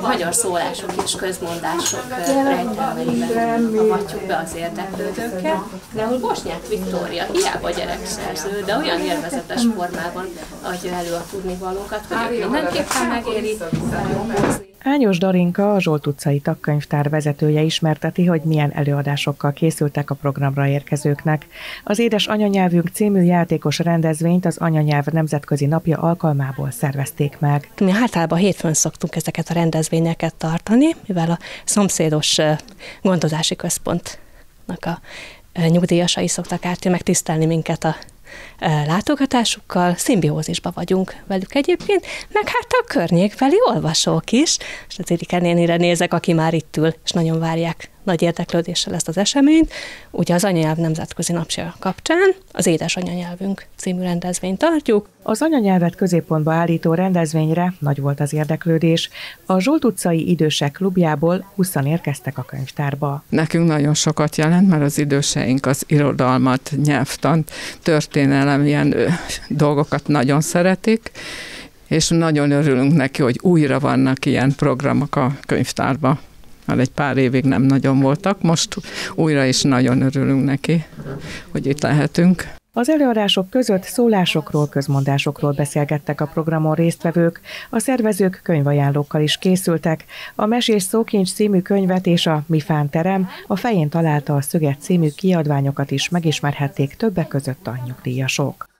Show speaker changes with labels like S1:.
S1: magyar szólások és közmondások rejtelmeiben avatjuk be az érdeklődőket. De ahol Bosnyák Viktória hiába gyerekszerző, de olyan élvezetes formában adja elő a tudnivalókat, hogy mindenképpen megéri hozni.
S2: Ányos Darinka, a Zsolt utcai tagkönyvtár vezetője ismerteti, hogy milyen előadásokkal készültek a programra érkezőknek. Az Édes Anyanyelvünk című játékos rendezvényt az Anyanyelv Nemzetközi Napja alkalmából szervezték meg.
S3: Mi általában hétfőn szoktunk ezeket a rendezvényeket tartani, mivel a szomszédos gondozási központnak a nyugdíjasai szoktak átjönni, meg tisztelni minket a látogatásukkal, szimbiózisba vagyunk velük egyébként, meg hát a környékbeli olvasók is, és az Irike nénire nézek, aki már itt ül, és nagyon várják nagy érdeklődéssel ezt az eseményt. Ugye az anyanyelv nemzetközi napja kapcsán az Édes Anyanyelvünk című rendezvényt tartjuk.
S2: Az anyanyelvet középpontba állító rendezvényre nagy volt az érdeklődés. A Zsolt utcai idősek klubjából 20 érkeztek a könyvtárba.
S4: Nekünk nagyon sokat jelent, mert az időseink az irodalmat, nyelvtant, történelem, ilyen dolgokat nagyon szeretik, és nagyon örülünk neki, hogy újra vannak ilyen programok a könyvtárban már egy pár évig nem nagyon voltak, most újra is nagyon örülünk neki, hogy itt lehetünk.
S2: Az előadások között szólásokról, közmondásokról beszélgettek a programon résztvevők, a szervezők könyvajánlókkal is készültek. A Mesés Szókincs című könyvet és a Mifán terem a fején találta a Szöget című kiadványokat is megismerhették többek között a nyugdíjasok.